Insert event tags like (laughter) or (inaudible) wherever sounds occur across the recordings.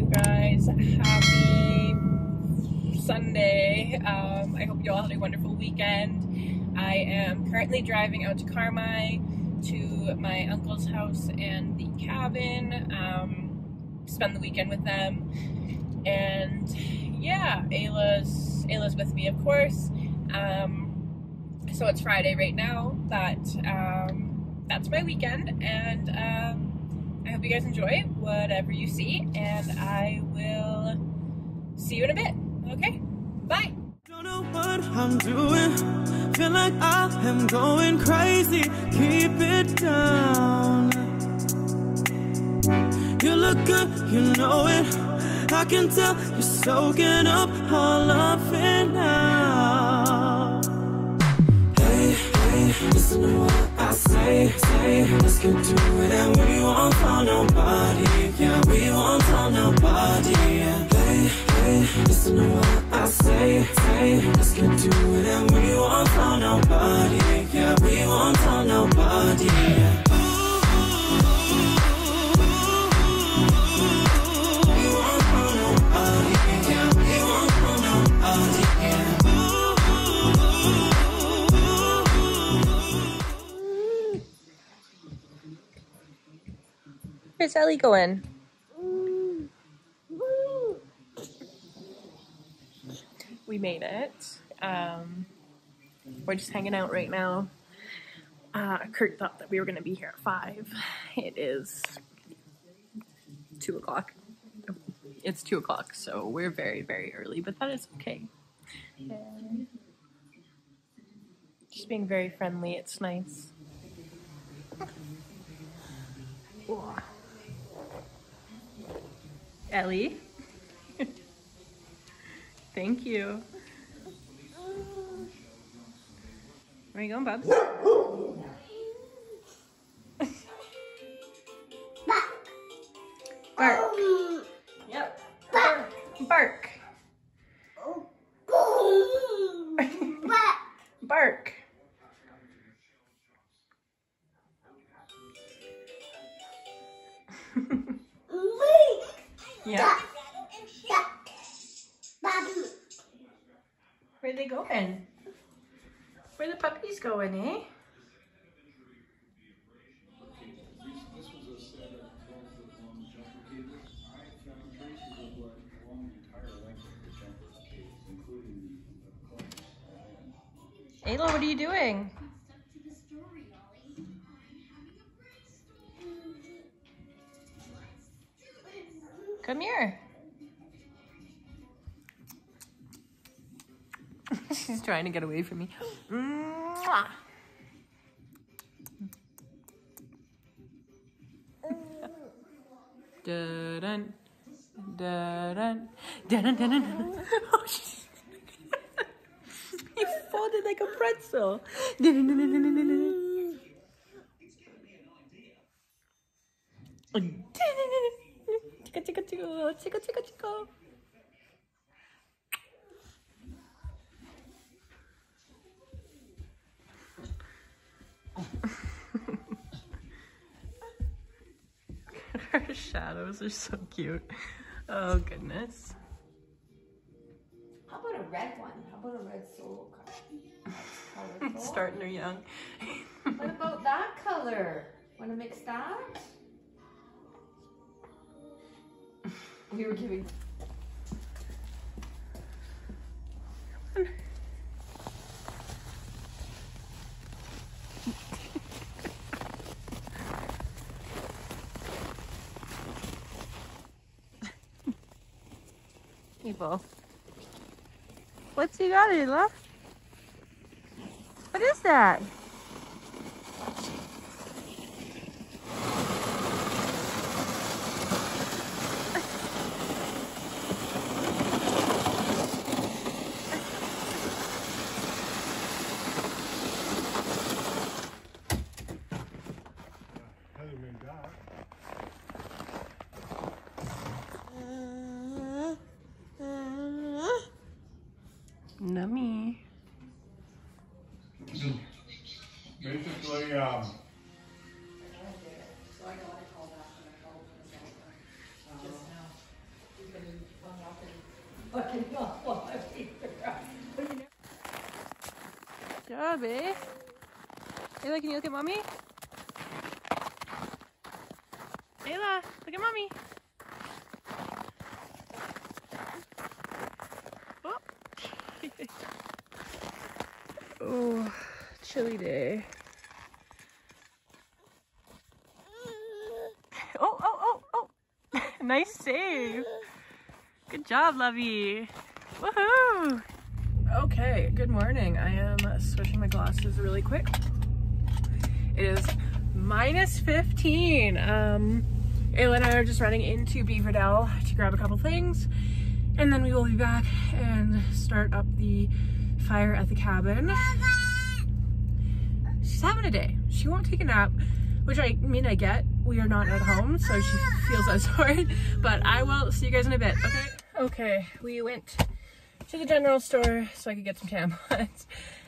you guys. Happy Sunday. Um, I hope you all had a wonderful weekend. I am currently driving out to Carmi to my uncle's house and the cabin. Um, spend the weekend with them. And yeah, Ayla's Ayla's with me, of course. Um, so it's Friday right now. But um, that's my weekend, and I hope you guys enjoy whatever you see. And I will see you in a bit. Okay, bye. Don't know what I'm doing. Feel like I am going crazy. Keep it down. You look good, you know it. I can tell you're soaking up all of it now. Hey, hey, listen to what I say, say. Let's get to it, and we won't tell nobody. Yeah, we won't tell nobody. Hey, hey, listen to what I say, say. Let's get to it, and we won't tell nobody. Yeah, we won't tell nobody. Where's Ellie going? We made it. Um, we're just hanging out right now. Uh, Kurt thought that we were going to be here at 5. It is 2 o'clock. It's 2 o'clock, so we're very, very early, but that is okay. And just being very friendly, it's nice. Ellie. Thank you. Where are you going, Bubs? Bark. Yep. Bark. Bark. Bark. (laughs) Yeah. Where are they going? Where the puppies going, eh? Ayla, what are you doing? Come here. (laughs) She's trying to get away from me. Dun-dun, dun-dun, dun-dun. Oh, (laughs) You folded like a pretzel. Dun-dun, Chicka, chicka, chicka, chicka, (laughs) chicka, chicka. Her shadows are so cute. Oh goodness. How about a red one? How about a red solo color? (laughs) Colorful. Starting her young. What about that color? Want to mix that? We were giving. What's he got, Ayla? What is that? Nummy. Basically, um, job, eh? Ayla, can you look at mommy? Ayla, look at mommy. Oh, oh chilly day. Oh, oh, oh, oh. (laughs) nice save. Good job, Lovey. Woohoo! Okay, good morning. I am switching my glasses really quick. It is minus 15. Um, Ayla and I are just running into Beaverdell to grab a couple things and then we will be back and start up the at the cabin. She's having a day. She won't take a nap, which I mean I get. We are not at home, so she feels us sorry, (laughs) but I will see you guys in a bit, okay? Okay, we went to the general store so I could get some tampons.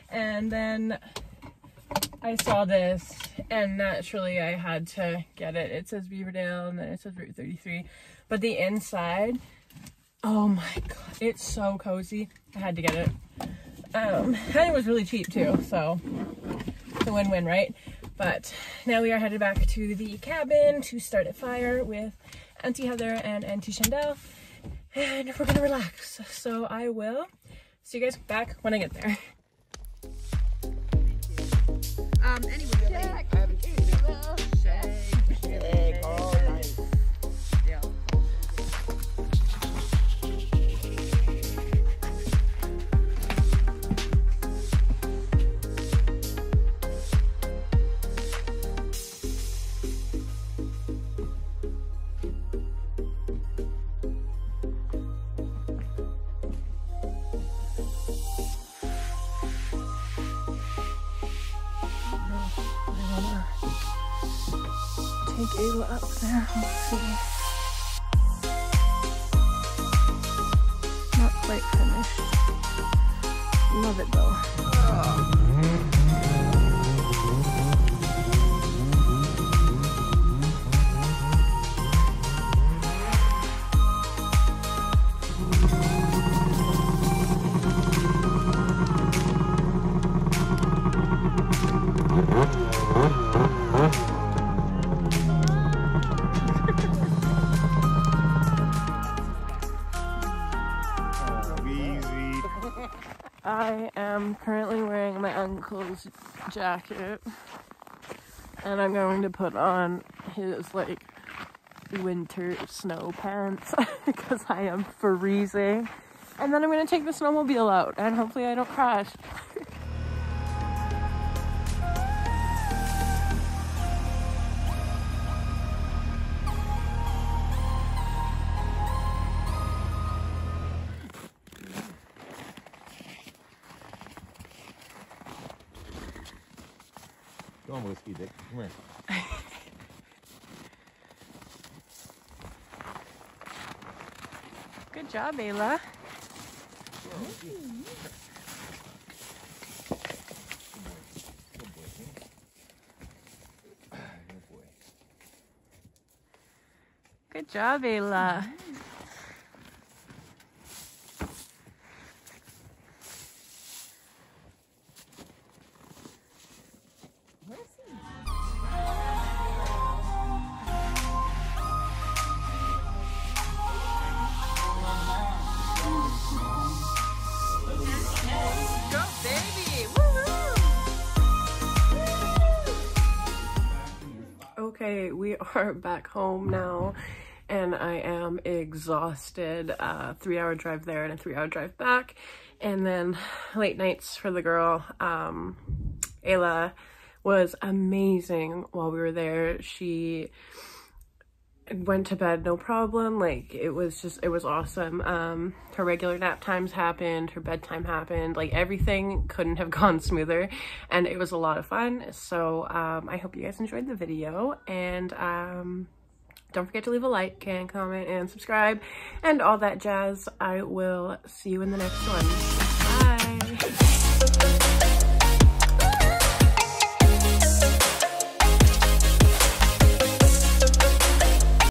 And then I saw this and naturally I had to get it. It says Beaverdell and then it says Route 33. But the inside, oh my god, it's so cozy. I had to get it. Um, and it was really cheap too, so it's a win-win, right? But now we are headed back to the cabin to start a fire with Auntie Heather and Auntie Chandel. And we're gonna relax. So I will see you guys back when I get there. Um, anyway, take Ayla up there. Let's see. Not quite finished. Love it though. Ah. I am currently wearing my uncle's jacket and I'm going to put on his like winter snow pants (laughs) because I am freezing. And then I'm going to take the snowmobile out and hopefully I don't crash. Come on, whiskey dick. Come here. (laughs) Good job, Ayla. Good boy. Good job, Ayla. Mm-hmm. We (laughs) are back home now, and I am exhausted. Uh, three hour drive there and a three hour drive back, and then late nights for the girl. Um, Ayla was amazing while we were there. She went to bed no problem. Like it was just it was awesome. Um her regular nap times happened her bedtime happened like everything couldn't have (laughs) gone smoother. And it was a lot of fun. So um i hope you guys enjoyed the video. And um don't forget to leave a like and comment and subscribe. And all that jazz. I will see you in the next one